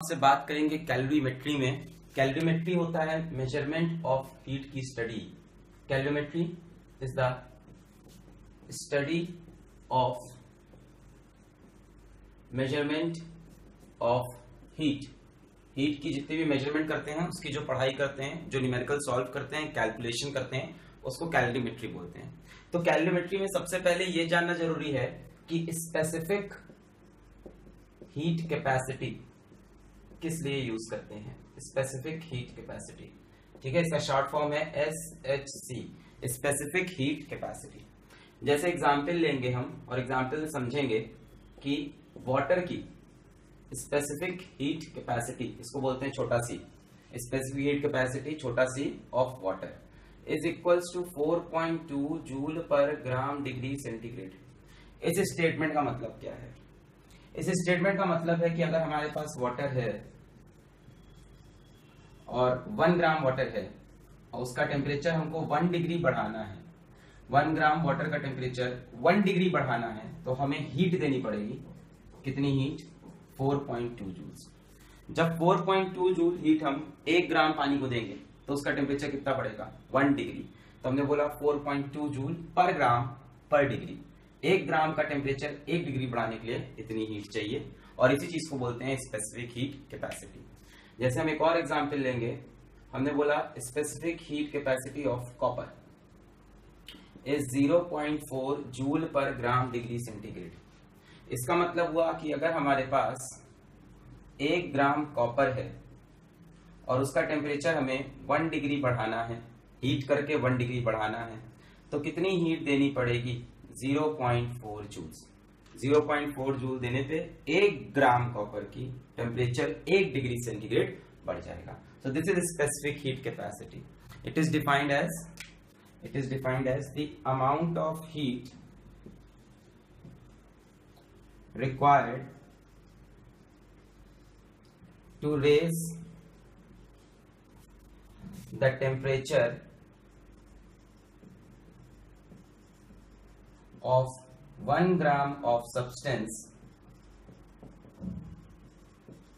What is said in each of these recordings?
आपसे बात करेंगे कैलोरीमेट्री में। कैलोरीमेट्री होता है मेज़रमेंट ऑफ़ हीट की study calorimetry is the study of measurement of heat heat की जितनी भी मेज़रमेंट करते हैं, उसकी जो पढ़ाई करते हैं, जो न्यूमेरिकल सॉल्व करते हैं कैलकुलेशन करते हैं, उसको कैलोरीमेट्री बोलते हैं। तो कैलोरीमेट्री में सबसे पहले ये जानना ज़रूरी है कि स्पेसिफिक हीट कैपेसिटी किस लिए यूज़ करते हैं? स्पेसिफिक हीट कैपेसिटी ठीक है, इसका शॉर्ट फॉर्म है S H C specific heat capacity जैसे एग्ज़ाम्पल लेंगे हम और एग्ज़ाम्पल समझेंगे कि वाटर की स्पेसिफिक हीट कैपेसिटी इसको बोलते हैं छोटा सी स्पेसिफिक हीट कैपेसिटी छोटा C of water is equals to 4.2 joule per gram degree centigrade इस स्टेटमेंट का मतलब क्या है? इस स्टेटमेंट का मतलब है कि अगर हमारे पास वाटर है और वन ग्राम वाटर है, और उसका टेम्परेचर हमको वन डिग्री बढ़ाना है वन ग्राम वाटर का टेम्परेचर वन डिग्री बढ़ाना है तो हमें हीट देनी पड़ेगी। कितनी हीट 4.2 जूल्स जब 4.2 जूल हीट हम एक ग्राम पानी को देंगे तो उसका टेम्परेचर कितना बढ़ेगा? वन डिग्री तो हमने बोला 4.2 joule per gram per degree एक ग्राम का टेम्परेचर एक डिग्री बढ़ाने के लिए इतनी हीट चाहिए। और इसी चीज़ को बोलते हैं स्पेसिफिक हीट कैपेसिटी जैसे हम एक और एग्ज़ाम्पल लेंगे। हमने बोला specific heat capacity of copper is 0.4 joule per gram degree centigrade इसका मतलब हुआ कि अगर हमारे पास एक ग्राम कॉपर है और उसका टेम्परेचर हमें वन डिग्री बढ़ाना है हीट करके वन डिग्री बढ़ाना है तो कितनी हीट देनी पड़ेगी? 0.4 जूल्स 0.4 जूल देने पे एक ग्राम कॉपर की टेम्परेचर एक डिग्री सेंटीग्रेड बढ़ जाएगा। So this is specific heat capacity it is defined as it is defined as the amount of heat required to raise the temperature of 1 gram of substance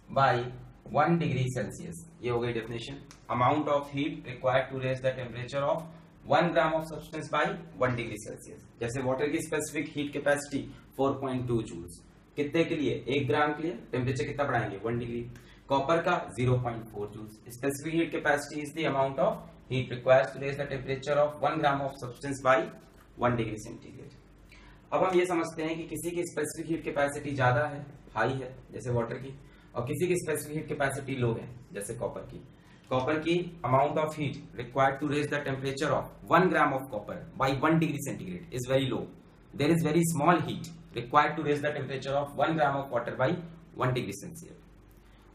by 1 degree Celsius. ये हो गई definition amount of heat required to raise the temperature of one gram of substance by one degree Celsius जैसे water की specific heat capacity 4.2 joules कितने के लिए? एक ग्राम के लिए. टेम्परेचर कितना बढ़ाएँगे? वन डिग्री कॉपर का 0.4 joules specific heat capacity is the amount of heat requires to raise the temperature of one gram of substance by one degree centigrade अब हम ये समझते हैं कि किसी की स्पेसिफिक हीट कैपेसिटी ज़्यादा है हाई है, जैसे वाटर की, और किसी की स्पेसिफिक हीट कैपेसिटी लो है, जैसे कॉपर की। कॉपर की amount of heat required to raise the temperature of one gram of copper by one degree centigrade is very low there is very small heat required to raise the temperature of one gram of water by one degree Celsius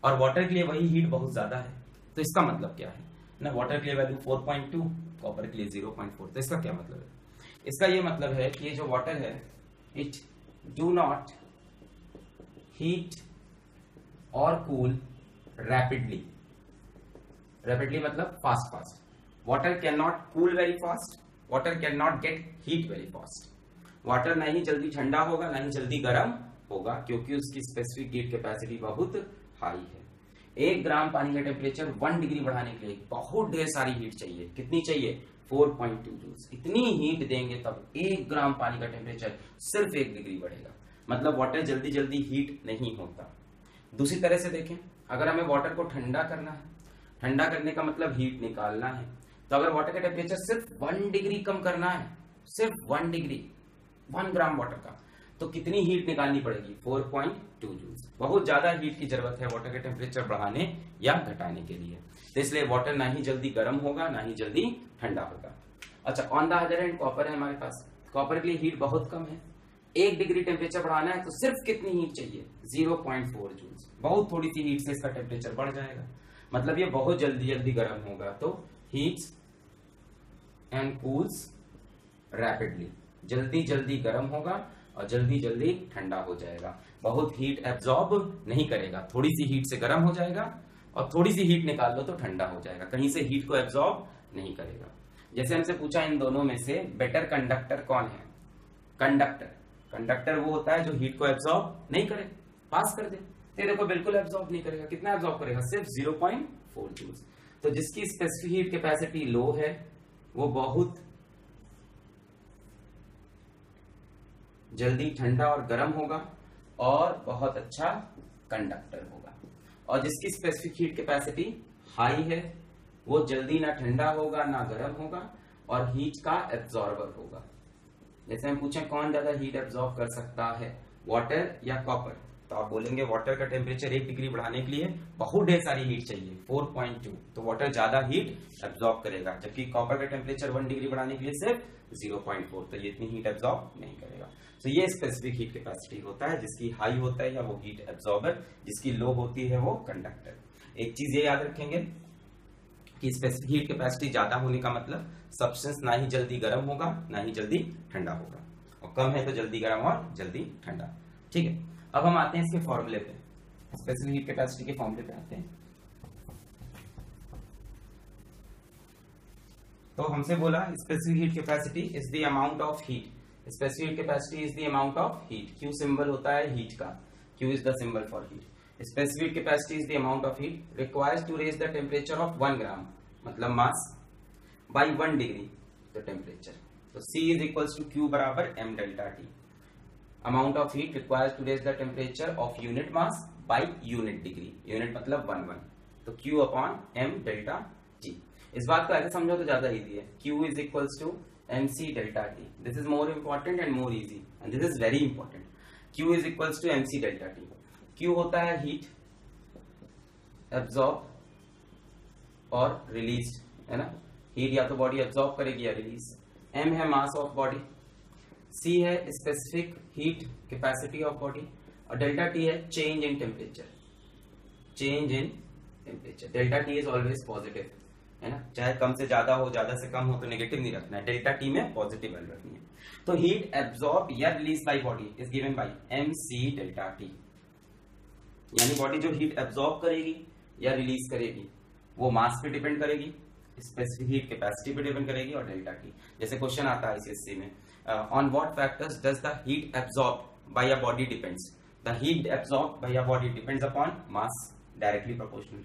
और water के लिए वही heat बहुत ज़्यादा है। तो इसका मतलब क्या है? ना वाटर के लिए वैल्यू 4.2 कॉपर के लिए 0.4 तो इसका क्या मतलब है? इसका ये मतलब है कि ये जो वाटर है इट डू नॉट हीट और कूल रैपिडली रैपिडली मतलब fast fast water can not cool very fast water can not get heat very fast water ना ही जल्दी ठंडा होगा, ना ही जल्दी गर्म होगा, क्योंकि उसकी स्पेसिफिक हीट कैपेसिटी बहुत हाई है. एक ग्राम पानी का टेम्परेचर वन डिग्री बढ़ाने के लिए बहुत ढेर सारी हीट चाहिए. कितनी चाहिए? 4.2 जूल्स। इतनी हीट देंगे तब एक ग्राम पानी का टेम्परेचर सिर्फ़ एक डिग्री बढ़ेगा। मतलब वाटर जल्दी जल्दी हीट नहीं होता। दूसरी तरह से देखें, अगर हमें वाटर को ठंडा करना है, ठंडा करने का मतलब हीट निकालना है तो अगर वाटर का टेम्परेचर सिर्फ़ वन डिग्री कम करना है, सिर्फ़ one degree one gram water का तो कितनी हीट निकालनी पड़ेगी? 4.2 पॉइंट जूल्स बहुत ज़्यादा हीट की ज़रूरत है वाटर के टेम्परेचर बढ़ाने या घटाने के लिए। तो इसलिए वाटर ना ही जल्दी गर्म होगा, ना ही जल्दी ठंडा होगा। अच्छा on the other hand copper है हमारे पास। कॉपर के लिए हीट बहुत कम है। एक डिग्री टेम्परेचर बढ़ाना है तो सिर्फ़ कितनी हीट चाहिए? 0.4 जूल्स बहुत थोड़ी सी हीट से इसका टेम्परेचर बढ़ जाएगा। मतलब ये बहुत जल्दी जल्दी गर्म होगा। तो हीट्स एंड कूल्स रैपिडली जल्दी जल्दी गर्म होगा। और जल्दी जल्दी ठंडा हो जाएगा। बहुत हीट एब्जॉर्ब नहीं करेगा। थोड़ी सी हीट से गर्म हो जाएगा और थोड़ी सी हीट निकाल लो तो ठंडा हो जाएगा। कहीं से हीट को एब्जॉर्ब नहीं करेगा। जैसे हमसे पूछा इन दोनों में से बेटर कंडक्टर कौन है? कंडक्टर कंडक्टर वो होता है जो हीट को एब्जॉर्ब नहीं करे। पास कर दे। तेरे को बिल्कुल एब्जॉर्ब नहीं करेगा। कितना एब्जॉर्ब करेगा? सिर्फ़ 0.4 जूल्स तो जिसकी स्पेसिफिक हीट कैपेसिटी लो है, वो बहुत जल्दी ठंडा और गर्म होगा और बहुत अच्छा कंडक्टर होगा। और जिसकी स्पेसिफिक हीट कैपेसिटी हाई है, वो जल्दी ना ठंडा होगा, ना गर्म होगा और हीट का एब्जॉर्बर होगा। जैसे हम पूछें, कौन ज़्यादा हीट एब्जॉर्ब कर सकता है वाटर या कॉपर तो आप बोलेंगे वाटर का टेम्परेचर एक डिग्री बढ़ाने के लिए बहुत ढेर सारी हीट चाहिए 4.2 तो वाटर ज़्यादा हीट एब्जॉर्ब करेगा, जबकि कॉपर का टेम्परेचर वन डिग्री बढ़ाने के लिए सिर्फ़ 0.4 तो ये इतनी हीट एब्जॉर्ब नहीं करेगा। तो ये स्पेसिफिक हीट कैपेसिटी होता है, जिसकी हाई होता है या वो हीट एब्जॉर्बर जिसकी लो होती है वो कंडक्टर एक चीज़ ये याद रखेंगे कि स्पेसिफिक हीट कैपेसिटी ज़्यादा होने का मतलब सब्सटेंस ना ही जल्दी गर्म होगा, ना ही जल्दी ठंडा होगा. और कम है तो जल्दी गर्म और जल्दी ठंडा. ठीक है? अब हम आते हैं इसके फॉर्मूले पे. स्पेसिफिक हीट कैपेसिटी के फॉर्मूले पे आते हैं. तो हमसे बोला specific heat capacity is the amount of heat specific capacity is the amount of heat Q symbol होता है हीट का. Q is the symbol for heat specific capacity is the amount of heat requires to raise the temperature of one gram मतलब mass by one degree the temperature तो C is equals to Q बराबर m delta T. Amount of heat required to raise the temperature of unit mass by unit degree. Unit मतलब one one तो Q upon m delta T. इस बात को ऐसे समझो तो ज़्यादा इजी है. Q is equals to mc delta T this is more important and more easy and this is very important Q is equals to mc delta T Q होता है heat absorb और released है ना heat या तो body absorb करेगी या release m है मास ऑफ़ बॉडी C है specific heat capacity of body और डेल्टा टी है change in temperature change in temperature delta T is always positive है ना? चाहे कम से ज़्यादा हो, ज़्यादा से कम हो तो नेगेटिव नहीं रखना है। डेल्टा टी में पॉजिटिव वैल्यू रखनी है। तो हीट एब्जॉर्ब या release by body is given by M C delta T यानी बॉडी जो हीट एब्जॉर्ब करेगी या रिलीज़ करेगी, वो मास पे डिपेंड करेगी स्पेसिफिक हीट कैपेसिटी पे डिपेंड करेगी और डेल्टा टी जैसे क्वेश्चन आता है इसी में on what factors does the heat absorbed by a body depends? The heat absorbed by a body depends upon mass directly proportional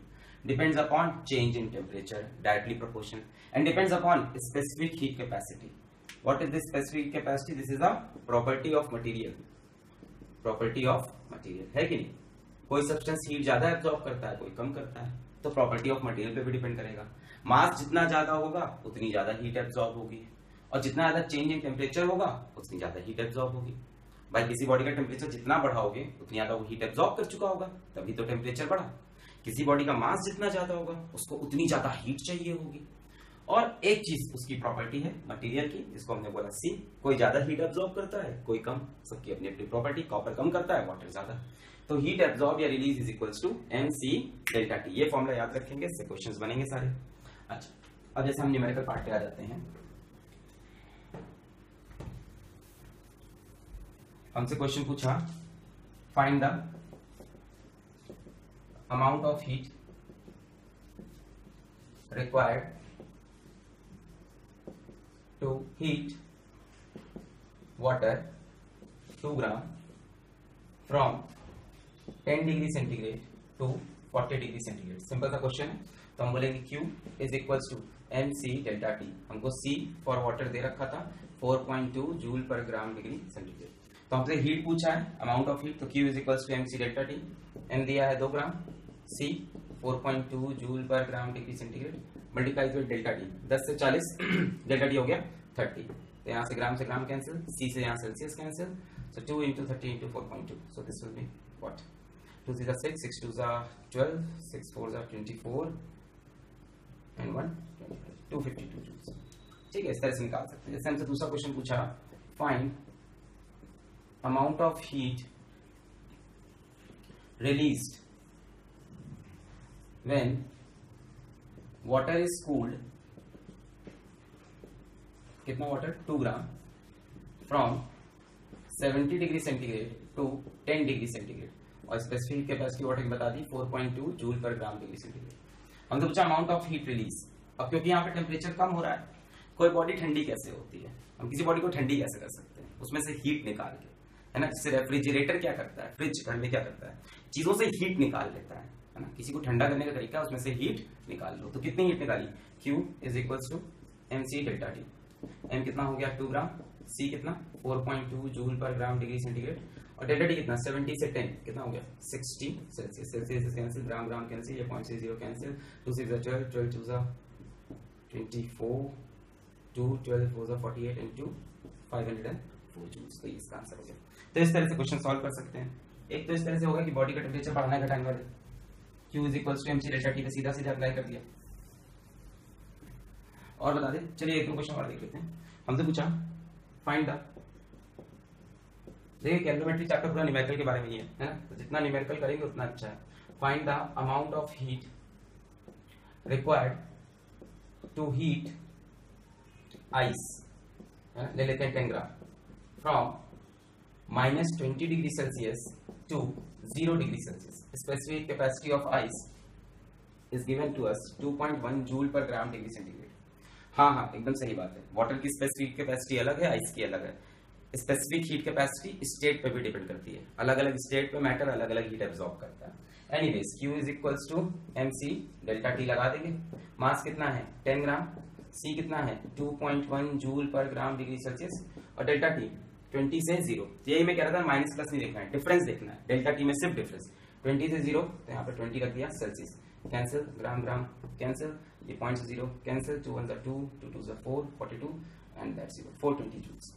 depends upon change in temperature directly proportional and depends upon specific heat capacity. What is this specific capacity? This is a property of material. Property of material. है कि नहीं? कोई substance heat ज़्यादा absorb करता है, कोई कम करता है तो प्रॉपर्टी ऑफ़ मटेरियल पे भी डिपेंड करेगा। मास जितना ज़्यादा होगा, उतनी ज़्यादा हीट एब्जॉर्ब होगी। और जितना ज़्यादा चेंज इन टेम्परेचर होगा, उतनी ज़्यादा हीट एब्जॉर्ब होगी। भाई, किसी बॉडी का टेम्परेचर जितना बढ़ाओगे, उतनी ज़्यादा वो हीट एब्जॉर्ब कर चुका होगा। तभी तो टेम्परेचर बढ़ा। किसी बॉडी का मास जितना ज़्यादा होगा, उसको उतनी ज़्यादा हीट चाहिए होगी। और एक चीज़ उसकी प्रॉपर्टी है मटेरियल की, जिसको हमने बोला सी कोई ज़्यादा हीट एब्जॉर्ब करता है, कोई कम। सबकी अपनी अपनी प्रॉपर्टी कॉपर कम करता है वाटर ज़्यादा। तो हीट एब्जॉर्ब या release is equals to M C delta T ये फॉर्मुला याद रखेंगे, इससे क्वेश्चंस बनेंगे सारे। अच्छा अब जैसे हम न्यूमेरिकल पार्ट पे आ जाते हैं। हमसे क्वेश्चन पूछा find the amount of heat required to heat water two gram from 10 degree centigrade to 40 degree centigrade simple सा क्वेश्चन है तो हम बोलेंगे Q is equals to M C delta T हमको C फॉर वाटर दे रखा था 4.2 joule per gram degree centigrade तो हमसे हीट पूछा है अमाउंट ऑफ़ हीट तो Q is equals to M C delta T M दिया है दो gram C 4.2 joule per gram degree centigrade multiply with delta T 10 से 40 डेल्टा टी हो गया 30 तो यहाँ से ग्राम से ग्राम कैंसिल सी से यहाँ Celsius cancel so 2 into 30 into 4.2 so this will be what? 2 is 6 6 2 is 12 6 4 is 24 and 1 252 joules. ठीक है, इस तरह से निकाल सकते हैं। जैसे हमसे दूसरा क्वेश्चन पूछा find amount of heat released when water is cooled, कितना water two gram from 70 degree centigrade to 10 degree centigrade और स्पेसिफिक कैपेसिटी वाटर की बता दी 4.2 joule per gram degree centigrade हम तो पूछा अमाउंट ऑफ़ हीट रिलीज़ अब क्योंकि यहाँ पे टेम्परेचर कम हो रहा है, कोई बॉडी ठंडी कैसे होती है? हम किसी बॉडी को ठंडी कैसे कर सकते हैं? उसमें से हीट निकाल के, है ना? जैसे रेफ्रिजरेटर क्या करता है? फ्रिज घर में क्या करता है? चीज़ों से हीट निकाल लेता है। ना किसी को ठंडा करने का तरीका, उसमें से हीट निकाल लो। तो कितनी हीट निकाली? Q is equal to M C delta T M कितना हो गया? टू ग्राम सी कितना? 4.2 joule per gram degree centigrade और डेल्टा टी कितना? 70 से 10 कितना हो गया? 60 सेल्सियस सेल्सियस से कैंसिल ग्राम ग्राम कैंसिल ये पॉइंट से ज़ीरो कैंसिल 2 6 12 12 2 जा 24 2 12 4 जा 48 इनटू 504 जूल्स तो इसका आंसर हो गया। तो इस तरह से क्वेश्चन सॉल्व कर सकते हैं। एक तो इस तरह से होगा कि बॉडी का टेम्परेचर बढ़ाना घटाने वाले। Q is equals to M C delta T पे सीधा सीधा अप्लाई कर दिया। और बता दे, चलिए एक क्वेश्चन और देख लेते हैं। हमसे पूछा फाइंड द देखिए कैलोमेट्री चैप्टर पूरा न्यूमेरिकल के बारे में ही है है ना? तो जितना न्यूमेरिकल करेंगे, उतना अच्छा है। Find the amount of heat required to heat ice ले लेते हैं ten from minus 20 degree Celsius to 0 degree Celsius. Specific capacity of ice is given to us 2.1 joule per gram degree centigrade. हाँ हाँ एकदम सही बात है। वाटर की स्पेसिफिक कैपेसिटी अलग है आइस की अलग है। स्पेसिफिक हीट कैपेसिटी स्टेट पे भी डिपेंड करती है। अलग अलग स्टेट पे मैटर अलग अलग हीट एब्जॉर्ब करता है। Anyways Q is equals to M C delta T लगा देंगे। मास कितना है? 10 ग्राम C कितना है? 2.1 joule per gram degree Celsius और डेल्टा टी 20 से ज़ीरो। यही मैं कह रहा था, माइनस प्लस नहीं देखना है डिफरेंस देखना है। डेल्टा टी में सिर्फ़ डिफरेंस 20 से ज़ीरो तो यहाँ पर 20 रख दिया Celsius cancel gram gram cancel ये point zero cancel two one two two two four forty two and that zero four twenty joules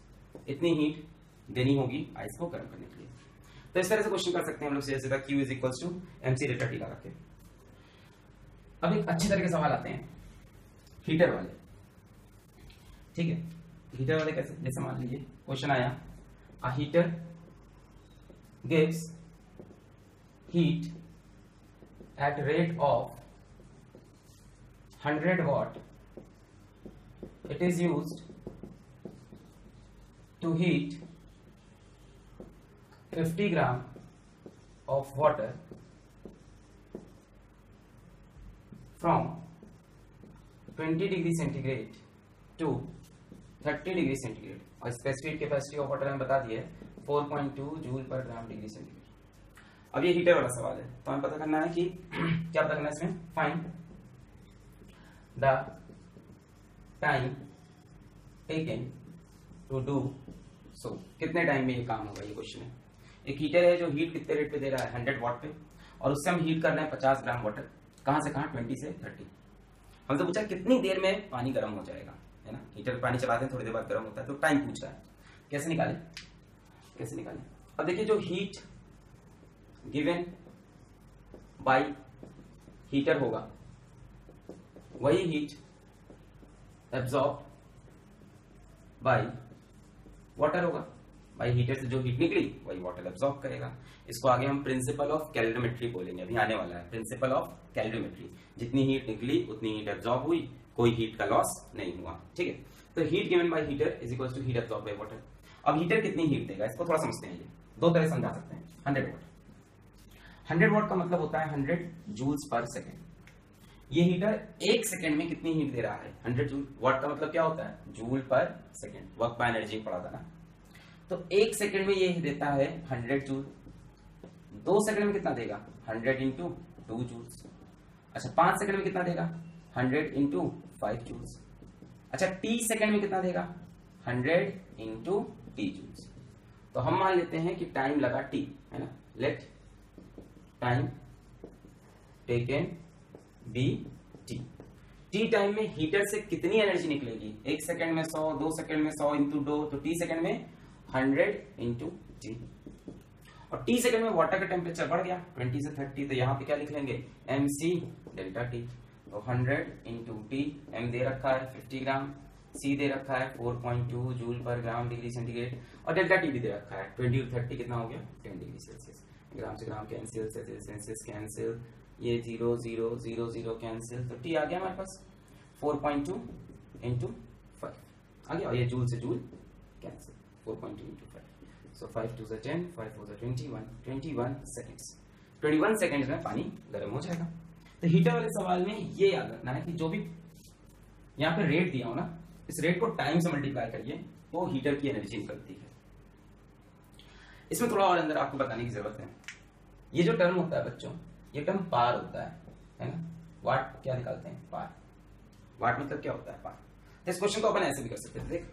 इतनी हीट देनी होगी आइस को गर्म करने के लिए। तो इस तरह से क्वेश्चन कर सकते हैं हम लोग सीधा Q is equals to M C delta T लगा के। अब एक अच्छी तरह के सवाल आते हैं। हीटर वाले। ठीक है? हीटर वाले कैसे? जैसे मान लीजिए क्वेश्चन आया। a heater gives heat at rate of 100 watt. It is used to heat 50 gram of water from 20 degree centigrade to 30 degree centigrade. और स्पेसिफिक कैपेसिटी ऑफ़ वाटर हमें बता है 4.2 joule per gram degree centigrade अब ये heater वाला सवाल है तो हमें पता करना है कि क्या पता करना है इसमें? Find the time taken to do so कितने टाइम में ये काम होगा, ये क्वेश्चन है। एक हीटर है जो हीट कितने रेट पे दे रहा है? हंड्रेड वॉट पे। और उससे हम हीट कर रहे हैं पचास ग्राम वाटर कहाँ से कहाँ? ट्वेंटी से थर्टी हमसे पूछा कितनी देर में पानी गर्म हो जाएगा? है ना? हीटर पानी चलाते हैं, थोड़ी देर बाद गर्म होता है तो टाइम पूछ रहा है। कैसे निकाले? कैसे निकाले? अब देखिए, जो हीट गिवन बाय हीटर होगा, वही हीट एब्जॉर्ब बाय वाटर होगा। बाई हीटर से जो हीट निकली, वही वाटर एब्जॉर्ब करेगा। इसको आगे हम प्रिंसिपल ऑफ़ कैलोमेट्री बोलेंगे। अभी आने वाला है। प्रिंसिपल ऑफ़ कैलोमेट्री जितनी हीट निकली, उतनी हीट एब्जॉर्ब हुई। कोई हीट का लॉस नहीं हुआ। ठीक है? तो heat given by heater is equal to heat absorb by water अब हीटर कितनी हीट देगा? इसको थोड़ा समझते हैं ये। दो तरह समझा सकते हैं। हंड्रेड वोट हंड्रेड वोट का मतलब होता है हंड्रेड जूल्स पर सेकेंड ये हीटर एक सेकेंड में कितनी हीट दे रहा है? हंड्रेड जूल वॉट का मतलब क्या होता है? Joule per second work by energy पड़ा था ना? तो एक सेकेंड में ये देता है हंड्रेड जूल दो सेकंड में कितना देगा? हंड्रेड इंटू टू जूल अच्छा पाँच सेकंड में कितना देगा? हंड्रेड इंटू फाइव जूल्स अच्छा टी सेकेंड में कितना देगा? हंड्रेड इंटू टी जूल्स तो हम मान लेते हैं कि टाइम लगा टी है ना? Let time taken be T T time में हीटर से कितनी एनर्जी निकलेगी? एक सेकंड में सौ, दो सेकंड में सौ इंटू दो तो टी सेकंड में हंड्रेड इंटू टी और टी सेकंड में वाटर का टेम्परेचर बढ़ गया ट्वेंटी से थर्टी तो यहाँ पे क्या लिख लेंगे? M C delta T 100 into T M दे रखा है 50 ग्राम सी दे रखा है 4.2 joule per gram degree centigrade और डेल्टा टी भी दे रखा है। 20 टू 30 कितना हो गया? 10 डिग्री सेल्सियस ग्राम से ग्राम कैंसिल सेल्सियस कैंसिल ये zero zero zero zero cancel तो टी आ गया हमारे पास। 4.2 पॉइंट टू इंटू फाइव आ गया। और ये जूल से joule cancel 4.2 point two into five so five two ten five four twenty one twenty one seconds twenty one seconds में पानी गर्म हो जाएगा। तो हीटर वाले सवाल में ये याद रखना है कि जो भी यहाँ पे रेट दिया हो ना, इस रेट को टाइम से मल्टीप्लाई करिए तो हीटर की एनर्जी निकलती है। इसमें थोड़ा और अंदर आपको बताने की ज़रूरत है। ये जो टर्म होता है बच्चों, ये टर्म पार होता है है ना? वाट क्या निकालते हैं? पार वाट मतलब क्या होता है? पार तो इस क्वेश्चन को अपन ऐसे भी कर सकते हैं, देख।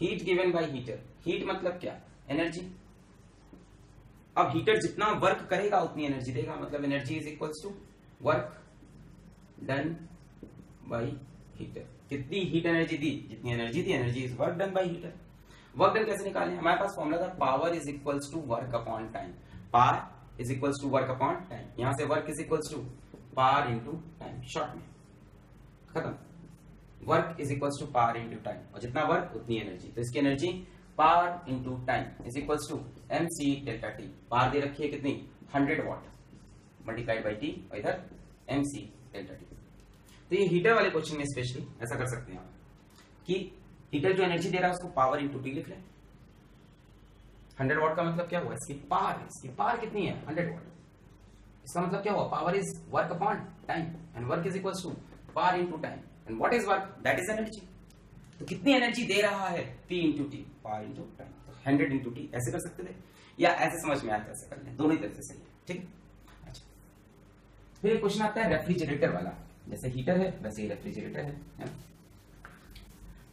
Heat given by heater heat मतलब क्या? एनर्जी अब हीटर जितना वर्क करेगा, उतनी एनर्जी देगा। मतलब energy is equals to work done by heater कितनी हीट एनर्जी दी? जितनी energy the energy is work done by heater work done कैसे निकालें? हमारे पास फॉर्मुला था power is equals to work upon time power is equals to work upon time यहाँ से work is equals to power into time short में। खत्म। Work is equals to power into time और जितना वर्क उतनी energy तो इसकी energy power into time is equals to M C delta T power दे रखी है कितनी? Hundred watt multiplied by T और इधर एम सी डेल्टा टी तो ये हीटर वाले क्वेश्चन में स्पेशली ऐसा कर सकते हैं कि हीटर जो एनर्जी दे रहा है उसको पावर इंटू टी लिख लें हंड्रेड वॉट का मतलब क्या हुआ? इसकी पावर है इसकी पावर कितनी है? हंड्रेड वॉट इसका मतलब क्या हुआ? Power is work upon time and work is equal to power into time and what is work that is energy तो कितनी एनर्जी दे रहा है? P into T power into time hundred into T ऐसे कर सकते थे? या ऐसे समझ में आता ऐसे कर लें? दोनों ही तरह से सही है, ठीक अच्छा। फिर क्वेश्चन आता है रेफ्रिजरेटर वाला। जैसे हीटर है, वैसे ही रेफ्रिजरेटर है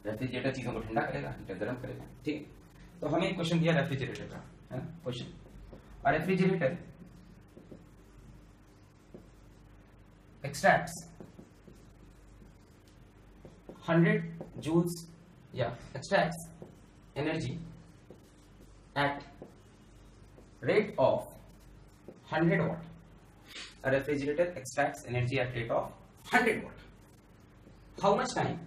रेफ्रिजरेटर चीज़ों को ठंडा करेगा हीटर गर्म करेगा, ठीक तो हमें क्वेश्चन दिया रेफ्रिजरेटर का, है क्वेश्चन और refrigerator extracts 100 joules yeah extracts energy at rate of hundred watt refrigerator extract energy at rate of hundred watt how much time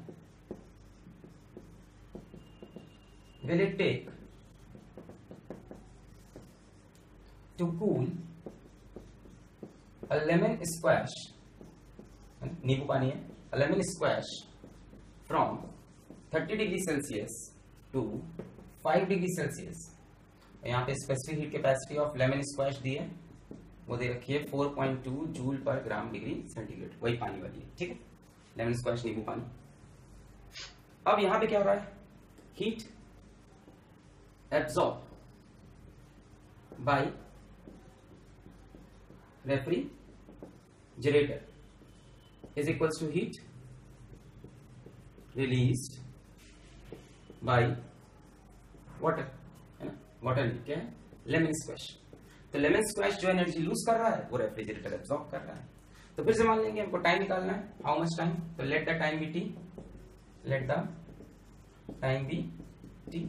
will it take to cool a lemon squash नींबू पानी है। A lemon squash from thirty degree Celsius to five degree Celsius यहाँ पे specific heat capacity of lemon squash दी है। वो दे रखी है 4.2 joule per gram degree centigrade वही पानी वाली है, ठीक है? लेमन स्क्वैश नींबू पानी। अब यहाँ पे क्या हो रहा है? Heat absorb by refrigerator is equals to heat released by water है ना वाटर क्या है? लेमन स्क्वैश तो लेमन स्क्वैश जो एनर्जी लूज कर रहा है, वो रेफ्रिजरेटर एब्जॉर्ब कर रहा है। तो फिर से मान लेंगे, हमको टाइम निकालना है। हाउ मच टाइम तो let the time be T let the time be T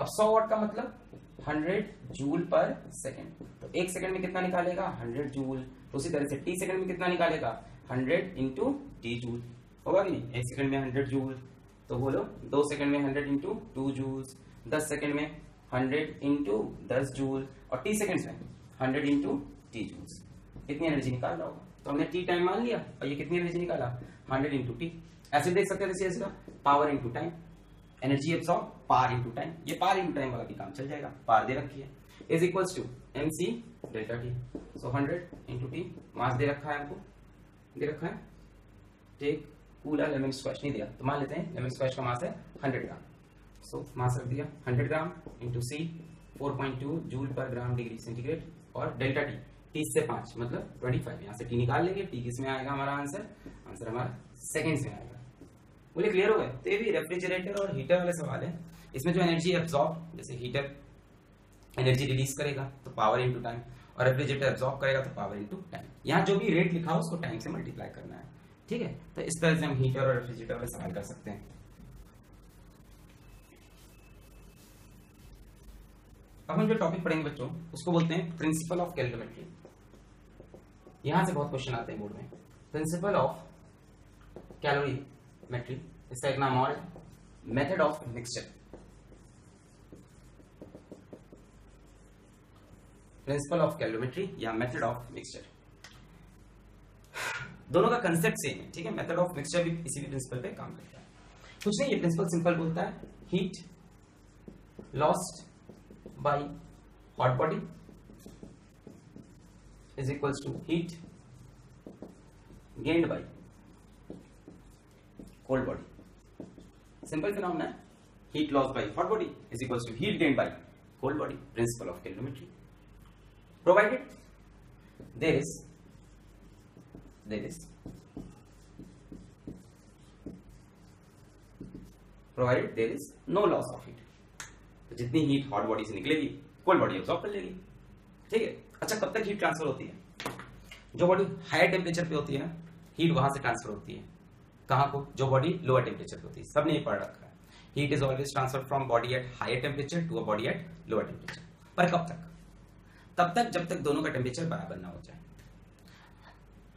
अब 100 वाट का मतलब 100 जूल पर सेकंड तो एक सेकंड में कितना निकालेगा? 100 जूल तो उसी तरह से टी सेकंड में कितना निकालेगा? हंड्रेड इंटू टी जूल होगा नहीं? एक सेकंड में हंड्रेड जूल तो बोलो, दो सेकंड में हंड्रेड इंटू टू जूल दस सेकंड में हंड्रेड इंटू दस जूल और टी सेकंड में हंड्रेड इंटू टी जूल्स। कितनी एनर्जी निकाल रहा होगा? तो हमने टी टाइम मान लिया और ये कितनी एनर्जी निकाला? Hundred into T. ऐसे देख सकते हैं जैसे power into time energy absorb power into time ये पार इंटू टाइम वाला भी काम चल जाएगा। पार दे रखी है। Is equals to M C delta T so hundred into T mass दे रखा है हमको। दे रखा है। टेक कूलर लेमन स्क्वैश नहीं दिया। तो मान लेते हैं लेमन स्क्वैश का मास है 100 ग्राम सो मास रख दिया 100 gram into C 4.2 joule per gram degree centigrade और डेल्टा टी तीस से पाँच मतलब 25 यहाँ से टी निकाल लेंगे टी किसमें आएगा? हमारा आंसर आंसर हमारा सेकेंड्स में आएगा। बोले क्लियर हो गए तो ये भी रेफ्रिजरेटर और हीटर वाले सवाल है। इसमें जो एनर्जी एब्जॉर्ब जैसे हीटर एनर्जी रिलीज़ करेगा तो पावर इंटू टाइम और रेफ्रिजरेटर एब्जॉर्ब करेगा तो पावर इंटू टाइम यहाँ जो भी रेट लिखा हो, उसको टाइम से मल्टीप्लाई करना है। ठीक है? तो इस तरह से हम हीटर और रेफ्रिजरेटर में सवाल कर सकते हैं। अब हम जो टॉपिक पढ़ेंगे बच्चों, उसको बोलते हैं प्रिंसिपल ऑफ़ कैलकुलेटरी यहाँ से बहुत क्वेश्चन आते हैं बोर्ड में. प्रिंसिपल ऑफ़ कैलोरी मेट्री इसका एक नाम और method of mixture principle of calorimetry या मेथड ऑफ़ मिक्सचर दोनों का कंसेप्ट सेम है, ठीक है? मेथड ऑफ़ मिक्सचर भी इसी भी प्रिंसिपल पे काम करता है. कुछ नहीं, ये प्रिंसिपल सिंपल बोलता है. Heat lost hot body is equals to heat gained by cold body simple phenomena है heat loss by hot body is equals to heat gained by cold body principle of calorimetry provided there is there is provided there is no loss of heat तो जितनी heat hot body से निकलेगी cold body absorb कर लेगी। ठीक है? अच्छा कब तक हीट ट्रांसफ़र होती है? जो बॉडी हायर टेम्परेचर पे होती है ना हीट वहाँ से ट्रांसफ़र होती है। कहाँ को? जो बॉडी लोअर टेम्परेचर पे होती है। सबने पढ़ रखा है। Heat is always transfer from body at higher temperature to a body at lower temperature पर कब तक? तब तक जब तक दोनों का टेम्परेचर बराबर ना हो जाए।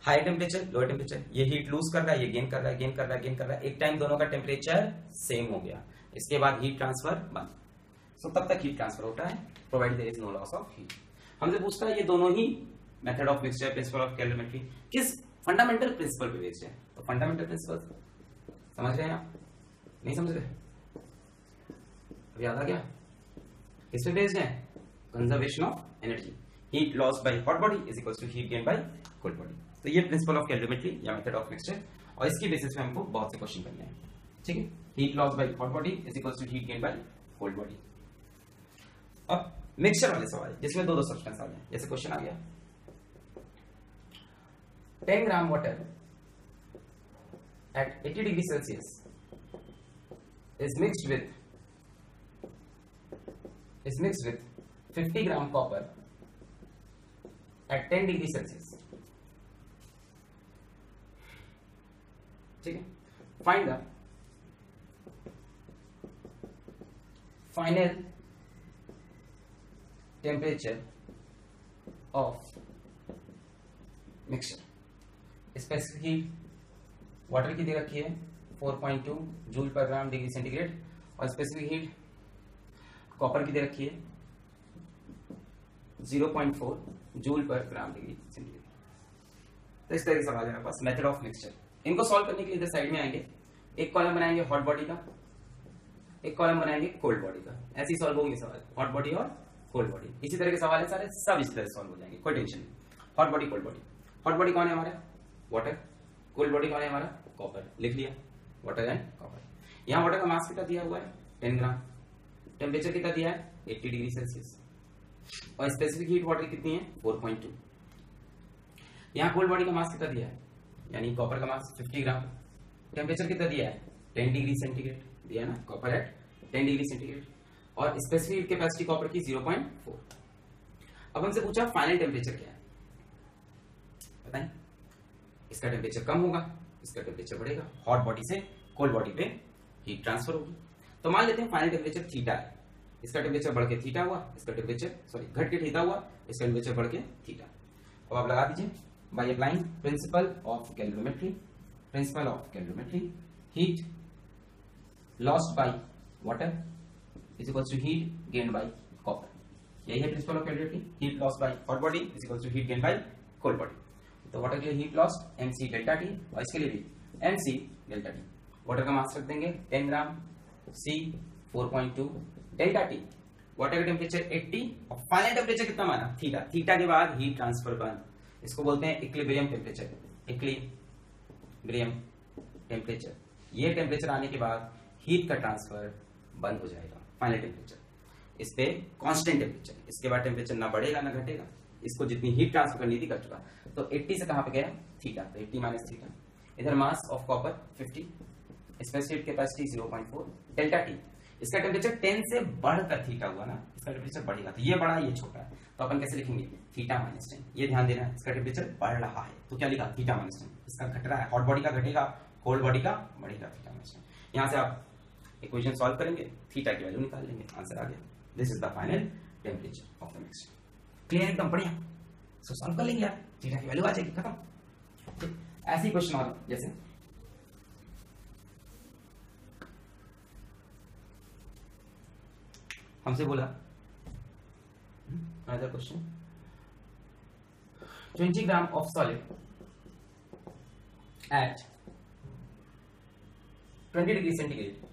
हाई टेम्परेचर लोअर टेम्परेचर ये हीट लूज कर रहा है, ये गेन कर रहा है गेन कर रहा है गेन कर रहा है। एक टाइम दोनों का टेम्परेचर सेम हो गया। इसके बाद हीट ट्रांसफ़र बंद। सो तब तक हीट ट्रांसफ़र होता है provide there is no loss of heat हमसे पूछता है, ये दोनों ही method of mixture principle of calorimetry किस फंडामेंटल प्रिंसिपल पे बेस्ड है? तो फंडामेंटल प्रिंसिपल समझ रहे हैं आप? नहीं समझ रहे? याद आ गया? किस पे बेस्ड है? Conservation of energy heat loss by hot body is equals to heat gain by cold body तो ये प्रिंसिपल ऑफ़ कैलोमेट्री या मेथड ऑफ़ मिक्सचर और इसकी बेसिस पे हमको बहुत से क्वेश्चन करने हैं। ठीक है? Heat loss by hot body is equals to heat gain by cold body अब मिक्सचर वाले सवाल जिसमें दो दो सब्सटेंस आ गए जैसे क्वेश्चन आ गया 10 gram water at 80 degree celsius is mixed with is mixed with 50 gram copper at 10 degree celsius ठीक है find the final temperature of mixture specific heat water की दे रखी है 4.2 joule per gram degree centigrade और specific heat copper की दे रखी है 0.4 joule per gram degree centigrade तो इस तरह के सवाल है हमारे पास मेथड ऑफ़ मिक्सचर इनको सॉल्व करने के लिए इधर साइड में आएँगे। एक कॉलम बनाएँगे हॉट बॉडी का, एक कॉलम बनाएँगे कोल्ड बॉडी का। ऐसे ही सॉल्व होंगे सवाल हॉट बॉडी और कोल्ड बॉडी इसी तरह के सवाल है सारे, सब इसी तरह सॉल्व हो जाएँगे। कोई टेंशन नहीं। Hot body cold body hot body कौन है हमारा? वाटर कोल्ड बॉडी कौन है हमारा? कॉपर लिख लिया। वाटर एंड कॉपर यहाँ वाटर का मास कितना दिया हुआ है? टेन ग्राम टेम्परेचर कितना दिया है? एट्टी डिग्री सेल्सियस और स्पेसिफिक हीट वाटर कितनी है? फोर पॉइंट टू यहाँ कोल्ड बॉडी का मास कितना दिया है? यानी कॉपर का मास फिफ्टी ग्राम टेम्परेचर कितना दिया है? टेन डिग्री सेंटीग्रेड दिया ना? Copper at ten degree centigrade और स्पेसिफिक कैपेसिटी कॉपर की ज़ीरो पॉइंट फोर अब हमसे पूछा फाइनल टेम्परेचर क्या है? बताएँ। इसका टेम्परेचर कम होगा, इसका टेम्परेचर बढ़ेगा। हॉट बॉडी से कोल्ड बॉडी पे हीट ट्रांसफ़र होगी। तो मान लेते हैं फाइनल टेम्परेचर थीटा है। इसका टेम्परेचर बढ़ के थीटा हुआ, इसका टेम्परेचर सॉरी घट के थीटा हुआ, इसका टेम्परेचर बढ़ के थीटा अब आप लगा दीजिए by applying principle of calorimetry principle of calorimetry heat lost by water is equals to heat gain by copper यही है principle of calorimetry heat lost by hot body is equals to heat gain by cold body तो water के लिए heat lost M C delta T और इसके लिए भी M C delta T water का मास रख देंगे 10 gram C 4.2 delta T water का टेम्परेचर 80 और फाइनल टेम्परेचर कितना माना? थीटा थीटा के बाद हीट ट्रांसफ़र बंद इसको बोलते हैं इक्विलिब्रियम टेम्परेचर इक्विलिब्रियम टेम्परेचर ये टेम्परेचर आने के बाद हीट का ट्रांसफ़र बंद हो जाएगा। फाइनल टेम्परेचर इस पे कांस्टेंट टेम्परेचर इसके बाद टेम्परेचर ना बढ़ेगा, ना घटेगा. इसको जितनी हीट ट्रांसफ़र करनी थी, कर चुका. तो 80 से कहाँ पे गया? थीटा तो 80 माइनस थीटा इधर mass of copper 50 specific capacity 0.4 delta T इसका टेम्परेचर 10 से बढ़कर थीटा हुआ ना. इसका टेम्परेचर बढ़ेगा. तो ये बड़ा ये छोटा. है तो अपन कैसे लिखेंगे? थीटा माइनस टेन ये ध्यान देना, इसका टेम्परेचर बढ़ रहा है. तो क्या लिखा? थीटा माइनस टेन इसका घट रहा है. हॉट बॉडी का घटेगा कोल्ड बॉडी का बढ़ेगा थीटा माइनस टेन यहाँ से आप इक्वेशन सॉल्व करेंगे थीटा की वैल्यू निकाल लेंगे आंसर आ गया. This is the final temperature of the mixture clear एकदम बढ़िया. सो सॉल्व कर लेंगे थीटा की वैल्यू आ जाएगी, खत्म. ऐसी क्वेश्चन और जैसे. हमसे बोला. Another question 20 gram of solid at 20 degree centigrade.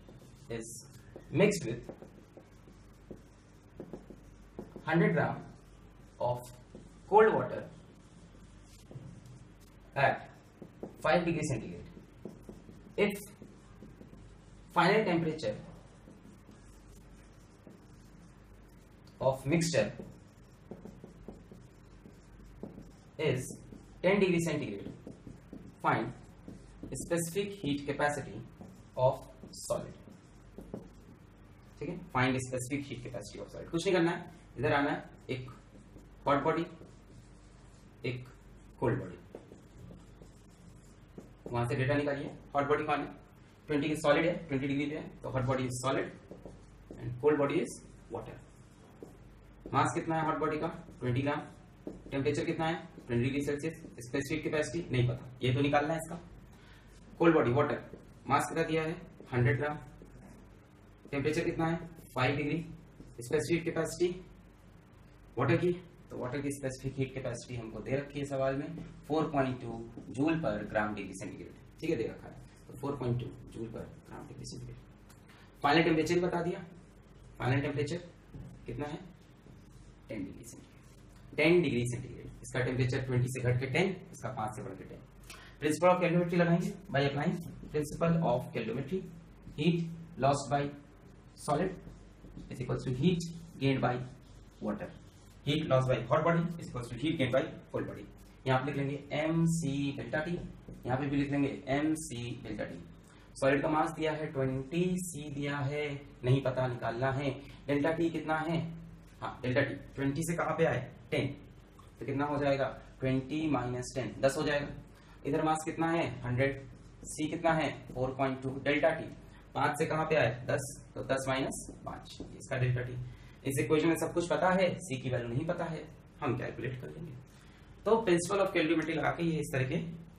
Is mixed with 100 gram of cold water at 5 degree centigrade. If final temperature of mixture is 10 degree centigrade find specific heat capacity of solid ठीक है? Find specific heat capacity of solid कुछ नहीं करना है। इधर आना है। एक हॉट बॉडी एक कोल्ड बॉडी वहाँ से डेटा निकालिए। हॉट बॉडी कौन है? ट्वेंटी की सॉलिड है ट्वेंटी डिग्री पे है तो hot body is solid and cold body is water mass कितना है हॉट बॉडी का? ट्वेंटी ग्राम टेम्परेचर कितना है? Twenty degree Celsius specific capacity नहीं पता। ये तो निकालना है इसका। कोल्ड बॉडी वाटर मास कितना दिया है? हंड्रेड ग्राम टेम्परेचर कितना है? Five degree specific capacity water की? तो वाटर की स्पेसिफिक हीट कैपेसिटी हमको दे रखी है सवाल में। 4.2 joule per gram degree centigrade ठीक है, दे रखा है। तो 4.2 joule per gram degree centigrade final temperature बता दिया। फाइनल टेम्परेचर कितना है? 10 डिग्री सेंटीग्रेड 10 डिग्री सेंटीग्रेड इसका टेम्परेचर 20 से घट के 10 इसका 5 से बढ़ के 10 प्रिंसिपल ऑफ़ कैलोमेट्री लगाएँगे। By applying principle of calorimetry heat lost by solid is equals to heat gained by water. Heat lost by hot body is equals to heat gained by cold body. यहाँ पे लिख लेंगे M सी delta T यहाँ पे भी लिख लेंगे M C delta T solid का मास दिया है 20 सी दिया है, नहीं पता, निकालना है। डेल्टा टी कितना है? हाँ डेल्टा टी 20 से कहाँ पे आए? 10 तो कितना हो जाएगा? 20 माइनस टेन दस हो जाएगा। इधर मास कितना है? 100 सी कितना है? 4.2 डेल्टा टी पाँच से कहाँ पे आए? दस तो दस माइनस पाँच, इसका डेल्टा टी इस इक्वेशन में सब कुछ पता है सी की वैल्यू नहीं पता है, हम कैलकुलेट कर लेंगे तो प्रिंसिपल ऑफ़ कैलकुलेटरी लगा के ये इस तरह के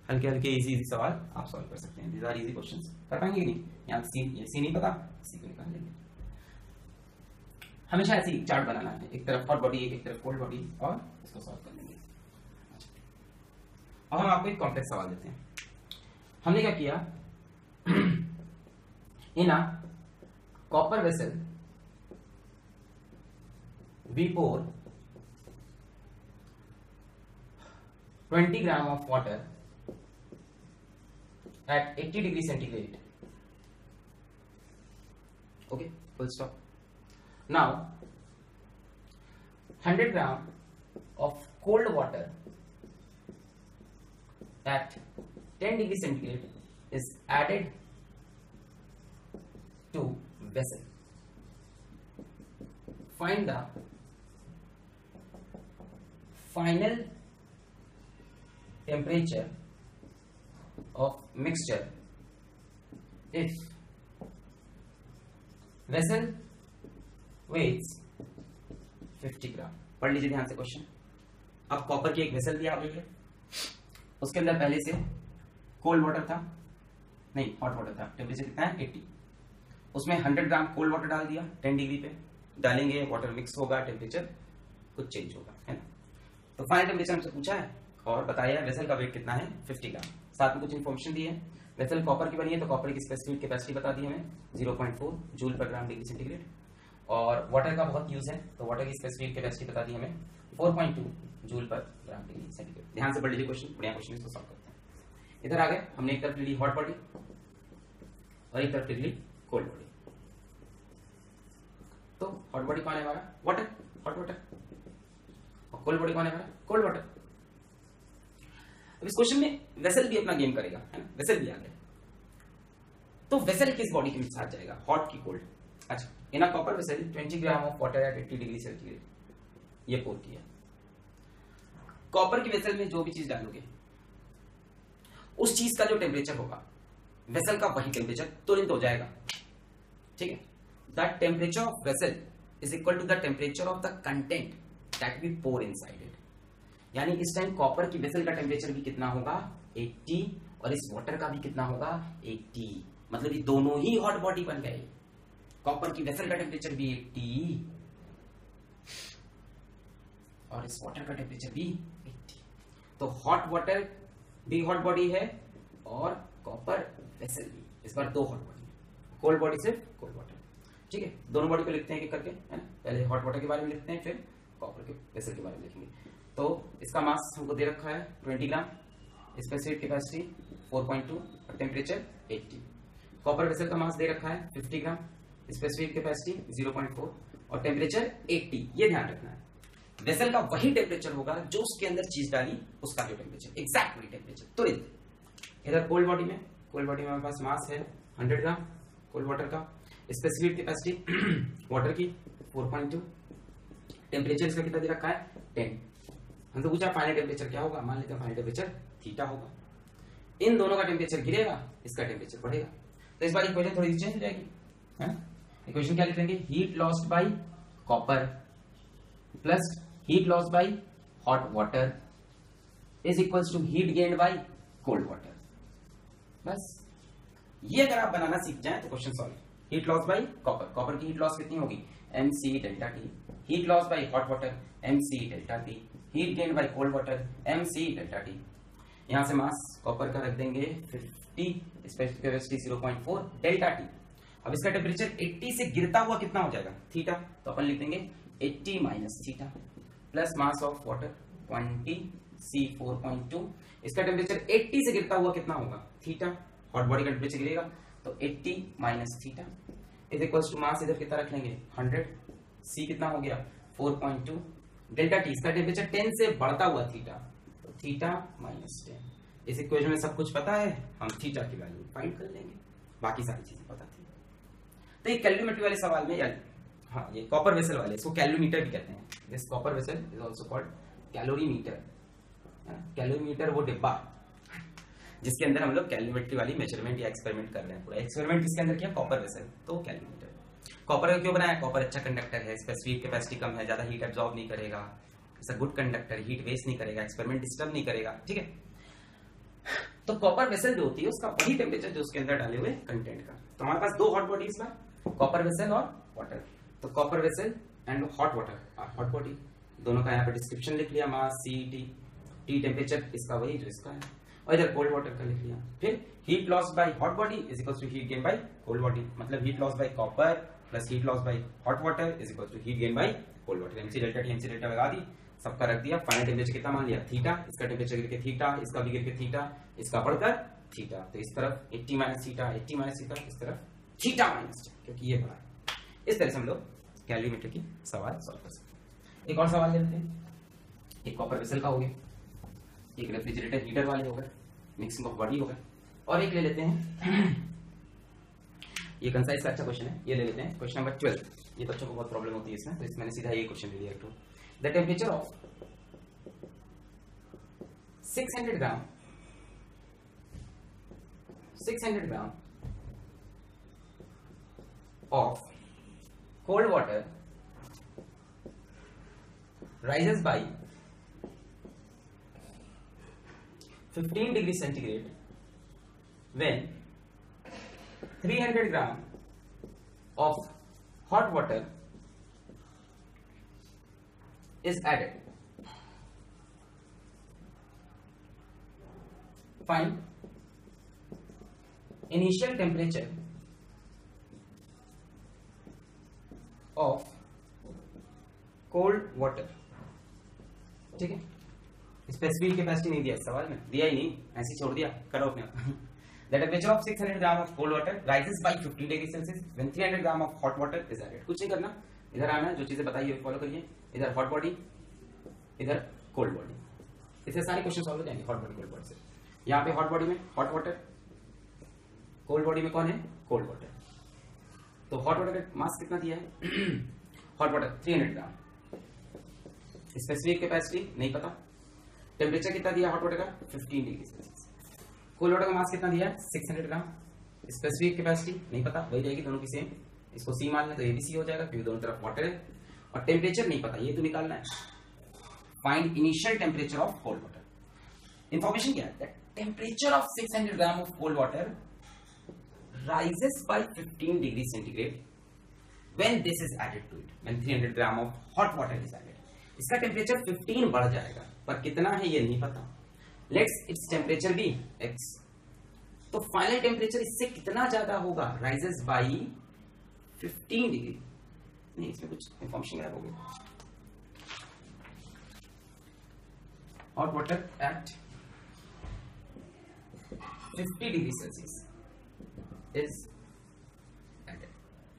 हल्के हल्के इजी इजी सवाल आप सॉल्व कर सकते हैं। दीज आर इजी क्वेश्चंस कर पाएँगे नहीं? यहाँ सी ये सी नहीं पता सी को निकाल लेंगे। हमेशा ऐसी चार्ट बनाना है, एक तरफ़ हॉट बॉडी एक तरफ़ कोल्ड बॉडी और इसको सॉल्व कर लेंगे। अब हम आपको एक कॉम्प्लेक्स सवाल देते हैं। हमने क्या किया? In a copper vessel we pour 20 gram of water at 80 degree centigrade. Okay full stop. Now 100 gram of cold water at 10 degree centigrade is added to vessel. Find the final temperature of mixture. If vessel weighs 50 ग्राम पढ़ लीजिए ध्यान से question अब copper की एक vessel दिया हुई है उसके अंदर पहले से कोल्ड वाटर था। नहीं हॉट वाटर था। टेम्परेचर कितना है? 80 उसमें 100 ग्राम कोल्ड वाटर डाल दिया 10 डिग्री पे। डालेंगे वाटर मिक्स होगा टेम्परेचर कुछ चेंज होगा, है ना? तो फाइनल टेम्परेचर हमसे पूछा है और बताया वेसल का वेट कितना है? 50 ग्राम साथ में कुछ इन्फॉर्मेशन दी है। वेसल कॉपर की बनी है तो कॉपर की स्पेसिफिक कैपेसिटी बता दी हमें 0.4 joule per gram degree centigrade और वाटर का बहुत यूज़ है तो वाटर की स्पेसिफिक कैपेसिटी बता दी हमें 4.2 joule per gram degree centigrade ध्यान से पढ़ लीजिए क्वेश्चन बढ़िया क्वेश्चन इसको सॉल्व करते हैं। इधर आ गए, हमने एक तरफ़ ले ली हॉट बॉडी और एक तरफ़ ले ली कोल्ड बॉडी तो हॉट बॉडी कौन है हमारा? वाटर हॉट वाटर और कोल्ड बॉडी कौन है हमारा? कोल्ड वाटर अब इस क्वेश्चन में वेसल भी अपना गेम करेगा, है ना? वेसल भी आ गया तो वेसल किस बॉडी के साथ जाएगा? हॉट की कोल्ड अच्छा in a copper vessel 20 gram of water at 80 degree centigrade ये पोर किया कॉपर की वेसल में जो भी चीज़ डालोगे, उस चीज़ का जो टेम्परेचर होगा वेसल का वही टेम्परेचर तुरंत हो जाएगा। ठीक है? The temperature of vessel is equal to the temperature of the content that we pour inside it. यानी इस टाइम कॉपर की वेसल का टेम्परेचर भी कितना होगा? 80 और इस वाटर का भी कितना होगा? 80 मतलब ये दोनों ही हॉट बॉडी बन गए। कॉपर की वेसल का टेम्परेचर भी 80 और इस वाटर का टेम्परेचर भी 80 तो हॉट वाटर भी हॉट बॉडी है और कॉपर वेसल भी। इस बार दो हॉट बॉडी कोल्ड बॉडी सिर्फ़ कोल्ड वाटर ठीक है? दोनों बॉडी को लिखते हैं एक करके, है ना? पहले हॉट वाटर के बारे में लिखते हैं, फिर कॉपर के वेसल के बारे में लिखेंगे। तो इसका मास हमको दे रखा है 20 ग्राम स्पेसिफिक कैपेसिटी 4.2 और टेम्परेचर 80 कॉपर वेसल का मास दे रखा है 50 ग्राम स्पेसिफिक कैपेसिटी 0.4 और टेम्परेचर 80 ये ध्यान रखना है। वेसल का वही टेम्परेचर होगा जो उसके अंदर चीज़ डाली, उसका जो टेम्परेचर एग्जैक्ट वही टेम्परेचर तुरंत। इधर कोल्ड बॉडी में कोल्ड बॉडी में हमारे पास मास है 100 ग्राम कोल्ड वाटर का स्पेसिफिक कैपेसिटी वाटर की 4.2 टेम्परेचर इसका कितना दे रखा है? 10 हमसे पूछा फाइनल टेम्परेचर क्या होगा? मान लेते हैं फाइनल टेम्परेचर थीटा होगा। इन दोनों का टेम्परेचर गिरेगा, इसका टेम्परेचर बढ़ेगा। तो इस बार इक्वेशन थोड़ी चेंज हो जाएगी इक्वेशन क्या लिख लेंगे heat lost by copper plus heat loss by hot water is equals to heat gain by cold water बस, ये अगर आप बनाना सीख जाए तो question solve heat loss by copper copper की हीट लॉस कितनी होगी? M C delta T heat loss by hot water M C delta T heat gain by cold water M C delta T यहाँ से mass copper का रख देंगे 50 specific capacity 0.4 delta T अब इसका टेम्परेचर 80 से गिरता हुआ कितना हो जाएगा? थीटा तो अपन लिख देंगे 80 minus theta plus mass of water 20 C 4.2 इसका टेम्परेचर 80 से गिरता हुआ कितना होगा? थीटा हॉट बॉडी का टेम्परेचर गिरेगा. तो 80 minus theta is equals to mass इधर कितना रख लेंगे 100 सी कितना हो गया? 4.2 डेल्टा टी इसका टेम्परेचर 10 से बढ़ता हुआ थीटा तो थीटा माइनस टेन इस इक्वेशन में सब कुछ पता है? हम थीटा की वैल्यू फाइंड कर लेंगे। बाकी सारी चीज़ें पता थी। तो ये कैलोरीमेट्री वाले सवाल में हाँ ये कॉपर वेसल वाले, इसको कैलोरीमीटर भी कहते हैं। This copper vessel is also called calorimeter calorimeter वो डिब्बा। जिसके अंदर हम लोग कैलोरीमेट्री वाली मेज़रमेंट या एक्सपेरिमेंट कर रहे हैं पूरा। एक्सपेरिमेंट किसके अंदर किया? कॉपर वेसल तो कैलोरीमीटर कॉपर का क्यों बनाया? कॉपर अच्छा कंडक्टर है स्पेसिफिक कैपेसिटी कम है, ज़्यादा हीट एब्जॉर्ब नहीं करेगा। It's good conductor heat waste नहीं करेगा एक्सपेरिमेंट डिस्टर्ब नहीं करेगा, ठीक है? तो कॉपर वेसल जो होती है, उसका वही टेम्परेचर जो उसके अंदर डाले हुए कंटेंट का। तो हमारे पास दो हॉट बॉडीज में कॉपर वेसल और वाटर तो copper vessel and hot water hot body दोनों का यहाँ पे डिस्क्रिप्शन लिख लिया, mass C T T temperature इसका वही जो इसका है। और इधर कोल्ड वाटर का लिख लिया फिर heat loss by hot body is equal to heat gain by cold body मतलब heat loss by copper plus heat loss by hot water is equal to heat gain by cold water M C delta T M C delta लगा दी, सबका रख दिया final temperature कितना मान लिया? Theta. इसका टेम्परेचर गिर के थीटा, इसका भी गिर के थीटा, इसका बढ़कर थीटा। तो इस तरफ़ 80 माइनस थीटा 80 माइनस थीटा, इस तरफ़ थीटा माइनस क्योंकि ये बड़ा है। इस तरह से हम लोग कैलोरीमीटर की सवाल सॉल्व कर सकते हैं। एक और सवाल लेते हैं। एक कॉपर वेसल का हो गया। एक रेफ्रिजरेटर हीटर वाले हो गए मिक्सिंग ऑफ़ बॉडी हो गए। और एक ले लेते हैं। ये कंसाइज का अच्छा क्वेश्चन है, ये ले लेते हैं। क्वेश्चन नंबर ट्वेल्व ये बच्चों को बहुत प्रॉब्लम होती है इसमें तो इसमें मैंने सीधा ये क्वेश्चन ले लिया to the temperature of 600 gram 600 gram of cold water rises by 15 degree centigrade when 300 gram of hot water is added. Find initial temperature of cold water ठीक है Specific capacity नहीं दिया, सवाल में दिया ही नहीं, ऐसे छोड़ दिया, करो अपने The temperature of 600 gram of cold water rises by 50 degree Celsius. When 300 gram of hot water is added. कुछ नहीं करना। इधर आना जो चीज़ें बताइए फॉलो करिए। इधर हॉट बॉडी इधर कोल्ड बॉडी इससे सारे क्वेश्चन सॉल्व हो जाएँगे हॉट बॉडी कोल्ड बॉडी से। यहाँ पे हॉट बॉडी में हॉट वाटर कोल्ड बॉडी में कौन है? कोल्ड वाटर तो हॉट वाटर का मास कितना दिया है? Hot water 300 gram specific capacity नहीं पता। टेम्परेचर कितना दिया हॉट वाटर का? 15 डिग्री सेल्सियस कोल्ड वाटर का मास कितना दिया? है 600 ग्राम स्पेसिफिक कैपेसिटी नहीं पता, वही रहेगी दोनों की सेम इसको सी मान लें तो ये भी सी हो जाएगा क्योंकि दोनों तरफ़ वाटर है। और टेम्परेचर नहीं पता, ये तो निकालना है। Find initial temperature of cold water information क्या है? Temperature of 600 gram of cold water rises by 15 degrees centigrade when this is added to it. When 300 gram of hot water is added. इसका temperature 15 बढ़ जाएगा। पर कितना है ये नहीं पता। Let's its temperature be x तो फाइनल टेम्परेचर इससे कितना ज़्यादा होगा? राइजेस बाई 15 डिग्री नहीं, इसमें कुछ इंफॉर्मेशन हो गई। Hot water at 50 degree celsius is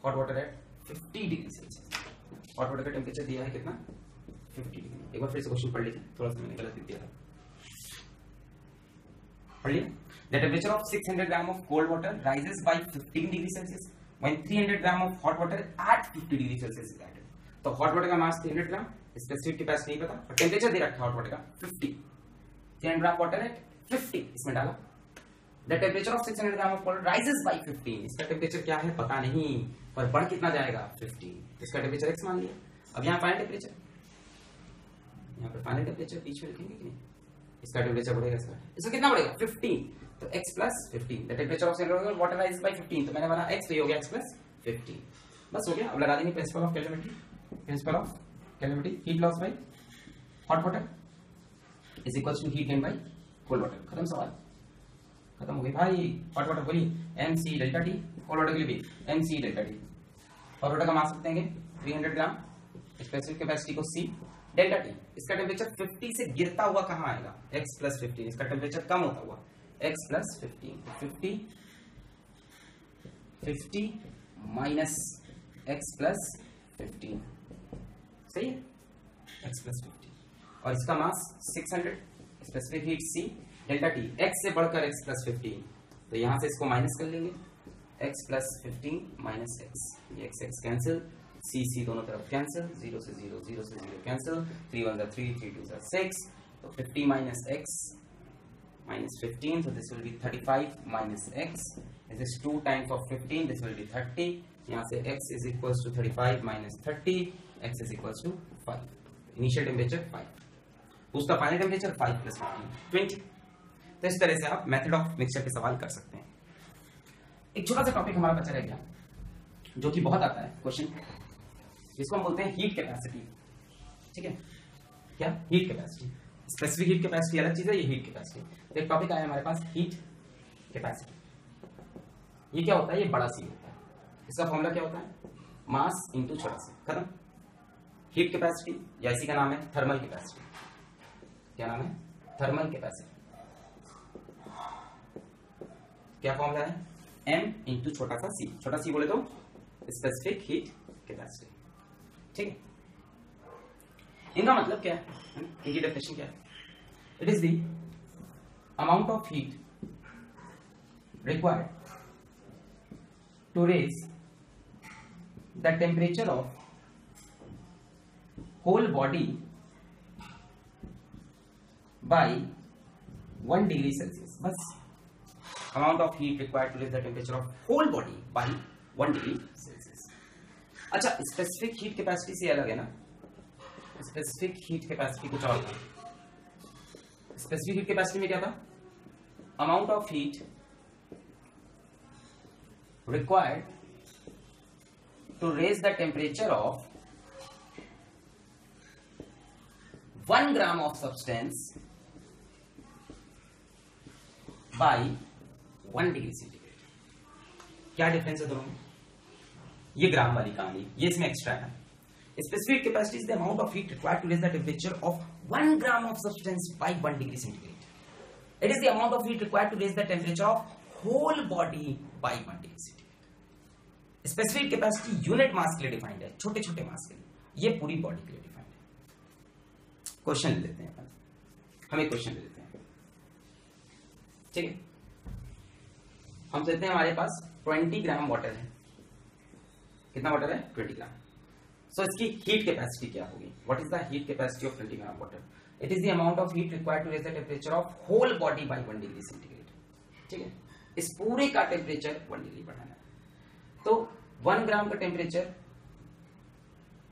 hot water at 50 degrees celsius hot water का टेम्परेचर दिया है कितना? 50 एक बार फिर से क्वेश्चन पढ़ लीजिए थोड़ा सा मैंने गलत दिया था। लिया? The temperature of 600 gram of cold water rises by 15 degree Celsius when 300 gram of hot water at 50 degree Celsius is added. तो hot water का मास 300 ग्राम स्पेसिफिक कैपेसिटी नहीं पता और टेम्परेचर दे रखा है hot water का 50 300 ग्राम वाटर है 50 इसमें डाला। The temperature of 600 gram of water rises by 15 इसका टेम्परेचर क्या है? पता नहीं। पर बढ़ कितना जाएगा? 15 इसका टेम्परेचर x मान लिया। अब यहाँ फाइनल टेम्परेचर यहाँ पर फाइनल टेम्परेचर बीच में लिखेंगे कि नहीं? इसका टेम्परेचर बढ़ेगा इसका इसका कितना बढ़ेगा? 15 तो x plus 15 the temperature of cylinder water rises by 15 तो मैंने बना x तो ये हो गया x प्लस 15 बस हो गया। अब लगा देंगे principle of calorimetry principle of calorimetry heat loss by hot water is equals to heat gain by cold water खत्म सवाल। खत्म हो गई। भाई हॉट वाटर बोली M C delta T cold water के लिए भी। M C delta T hot water का मास सकते हैं 300 ग्राम स्पेसिफिक कैपेसिटी को सी डेल्टा टी, इसका टेम्परेचर 50 से गिरता हुआ कहाँ आएगा? X प्लस फिफ्टीन इसका टेम्परेचर कम होता हुआ। X plus fifteen fifty fifty minus x plus fifteen सही है? X प्लस फिफ्टीन और इसका mass 600 specific heat C delta T x से बढ़कर x प्लस फिफ्टीन तो यहाँ से इसको माइनस कर लेंगे। X plus fifteen minus x x x cancel C C दोनों तरफ़ कैंसिल ज़ीरो से ज़ीरो ज़ीरो से ज़ीरो कैंसिल थ्री वन जा थ्री थ्री टू जा सिक्स तो fifty minus x minus 15 so this will be 35 minus x. This is 2 times of 15 this will be 30 यहाँ से x is equals to 35 minus 30 x is equals to 5 initial temperature 5 उसका final temperature 5 plus 15 20 तो इस तरह से आप method of mixture के सवाल कर सकते हैं। एक छोटा सा टॉपिक हमारा बचा रह गया, जो कि बहुत आता है क्वेश्चन जिसको हम बोलते हैं हीट कैपेसिटी ठीक है? क्या? Heat capacity specific heat capacity अलग चीज़ है, ये हीट कैपेसिटी एक टॉपिक आया हमारे पास हीट कैपेसिटी ये क्या होता है? ये बड़ा सी होता है। इसका फॉर्मूला क्या होता है? मास इंटू छोटा सी खत्म। हीट कैपेसिटी या इसी का नाम है थर्मल कैपेसिटी क्या नाम है? थर्मल कैपेसिटी क्या फॉर्मूला है? एम इंटू छोटा सा सी छोटा सी बोले तो स्पेसिफिक हीट कैपेसिटी ठीक। है इनका मतलब क्या है? इनकी डेफिनेशन क्या है? It is the amount of heat required to raise the temperature of whole body by one degree celsius बस amount of heat required to raise the temperature of whole body by one degree celsius अच्छा specific heat capacity से अलग है ना? Specific heat capacity कुछ और specific heat capacity में क्या था? Amount of heat required to raise the temperature of one gram of substance by one degree centigrade क्या डिफरेंस है दोनों में? ये ग्राम वाली कहानी ये इसमें एक्स्ट्रा है। Specific capacity is the amount of heat required to raise the temperature of one gram of substance by one degree centigrade it is the amount of heat required to raise the temperature of whole body by one degree centigrade specific capacity unit mass के लिए defined है, छोटे छोटे मास के लिए। ये पूरी body के लिए डिफाइंड है। क्वेश्चन लेते हैं हमें क्वेश्चन ले लेते हैं। ठीक है? हम कहते हैं हमारे पास 20 ग्राम वाटर है। कितना वाटर है? 20 ग्राम। सो so, इसकी हीट कैपेसिटी क्या होगी? What is the heat capacity of 20 gram water it is the amount of heat required to raise the temperature of whole body by 1 degree centigrade ठीक है? इस पूरे का temperature 1 degree बढ़ाना है। तो 1 ग्राम का टेम्परेचर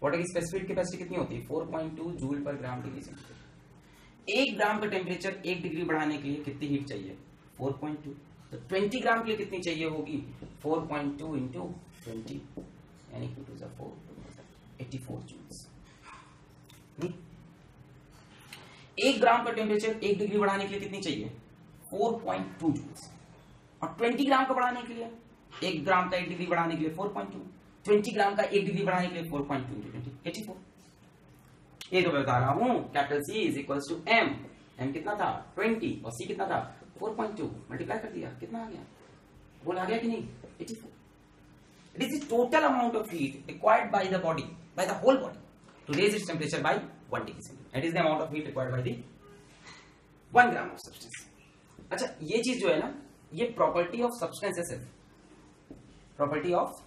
वाटर की स्पेसिफिक कैपेसिटी कितनी होती है? 4.2 joule per gram degree centigrade एक ग्राम का टेम्परेचर एक डिग्री बढ़ाने के लिए कितनी हीट चाहिए? 4.2 तो 20 ग्राम के लिए कितनी चाहिए होगी? Four point two into twenty यानी टू टू फोर 84 जूल्स एक ग्राम का टेम्परेचर एक डिग्री बढ़ाने के लिए कितनी चाहिए? 4.2 जूल्स और 20 ग्राम का बढ़ाने के लिए? एक ग्राम का एक डिग्री बढ़ाने के लिए 4.2 20 ग्राम का एक डिग्री बढ़ाने के लिए 4.2 एटी फोर ये तो मैं बता रहा हूँ capital C is equal to M M कितना था? 20 और सी कितना था? 4.2 मल्टीप्लाई कर दिया. कितना आ गया? बोल आ गया कि नहीं? 84 it is the total amount of heat required by the body by the whole body to raise its temperature by 1 degree centigrade. That is the amount of heat required by the 1 gram of substance. अच्छा ये चीज़ जो है ना ये property of substance है सिर्फ़ property of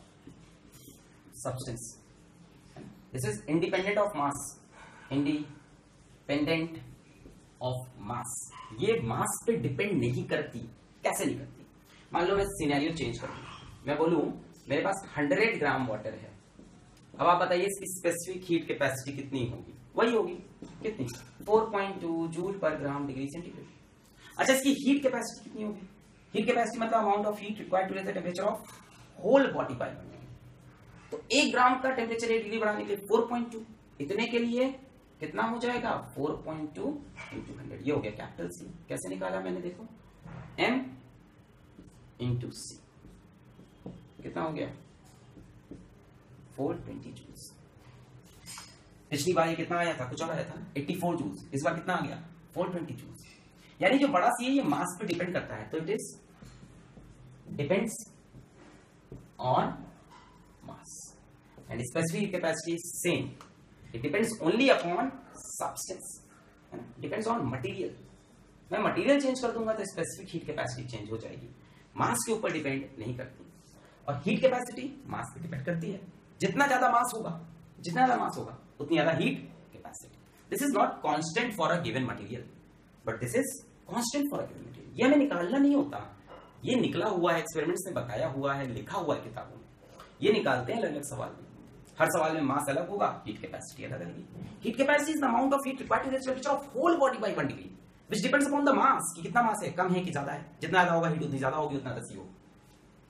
substance this is independent of mass independent of mass ये mass पे डिपेंड नहीं करती कैसे नहीं करती मान लो मैं सिनेरियो चेंज कर मैं बोलूँ मेरे पास 100 ग्राम वाटर है। अब आप बताइए इसकी स्पेसिफिक हीट कैपेसिटी कितनी होगी? वही होगी। कितनी? 4.2 joule per gram degree centigrade अच्छा इसकी हीट कैपेसिटी कितनी होगी? हीट कैपेसिटी मतलब amount of heat required to raise the temperature of whole body by तो एक ग्राम का टेम्परेचर एक डिग्री बढ़ाने के लिए 4.2 इतने के लिए कितना हो जाएगा? 4.2 पॉइंट टू इंटू हंड्रेड ये हो गया कैपिटल सी कैसे निकाला मैंने? देखो। M इंटू सी कितना हो गया? 420 जूल्स पिछली बार ये कितना आया था? कुछ और आया था 84 जूल्स इस बार कितना आ गया? 420 जूल्स यानी जो बड़ा सी है, ये मास पे डिपेंड करता है। तो it is depends on mass and specific capacity is same it depends only upon substance depends on material मैं मटेरियल चेंज कर दूँगा तो स्पेसिफिक हीट कैपेसिटी चेंज हो जाएगी। मास के ऊपर डिपेंड नहीं करती। और हीट कैपेसिटी मास पे डिपेंड करती है। जितना ज़्यादा मास होगा, जितना ज़्यादा मास होगा, उतनी ज़्यादा heat capacity this is not constant for a given material but this is constant for a given material ये हमें निकालना नहीं होता। ये निकला हुआ है एक्सपेरिमेंट्स में बताया हुआ है, लिखा हुआ है किताबों में। ये निकालते हैं अलग अलग सवाल में। हर सवाल में मास अलग होगा हीट कैपेसिटी अलग अलग heat capacity is the amount of heat required to temperature of whole body by 1 degree which depends upon the mass कि कितना मास है, कम है कि ज़्यादा है। जितना ज़्यादा होगा हीट उतनी ज़्यादा होगी, उतना दसी हो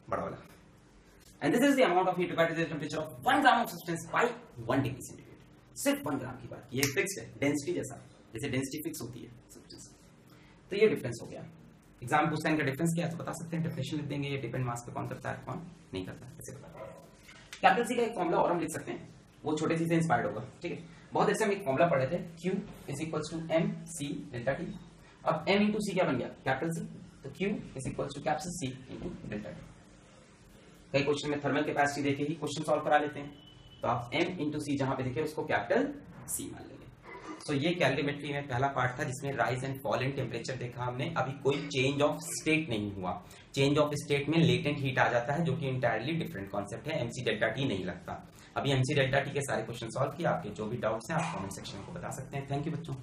बड़ा वाला। And this is the amount of heat required to temperature of 1 gram of substance by 1 degree centigrade सिर्फ़ 1 ग्राम की बात ये फिक्स है। डेंसिटी जैसा। जैसे डेंसिटी फिक्स होती है सब्सटेंस तो ये डिफरेंस हो गया। एग्ज़ाम पूछता है, इनका डिफरेंस क्या है? तो बता सकते हैं। डेफिनेशन लिख देंगे। ये डिपेंड मास पे कौन करता है? कौन नहीं करता ऐसे बता कैपिटल सी का एक फॉर्मूला और हम लिख सकते हैं। वो छोटे सी से इंस्पायर्ड होगा। ठीक है? बहुत ऐसे हम एक फॉर्मूला पढ़े थे। Q is equal to M C delta T अब m इंटू सी क्या बन गया? कैपिटल सी तो Q is equal to capital C into delta T कई क्वेश्चन में थर्मल कैपेसिटी देखे ही क्वेश्चन सॉल्व करा लेते हैं। तो आप m इंटू सी जहाँ पे देखे, उसको कैपिटल सी मान लेंगे। सो ये कैलरीमेट्री में पहला पार्ट था जिसमें rise and fall in temperature देखा हमने। अभी कोई चेंज ऑफ़ स्टेट नहीं हुआ। चेंज ऑफ़ स्टेट में लेटेंट हीट आ जाता है, जो कि इंटायरली डिफरेंट कॉन्सेप्ट है। एमसी डेल्टा टी नहीं लगता। अभी एमसी डेल्टा टी के सारे क्वेश्चन सॉल्व किए। आपके जो भी डाउट्स हैं, आप कमेंट सेक्शन को बता सकते हैं। थैंक यू बच्चों।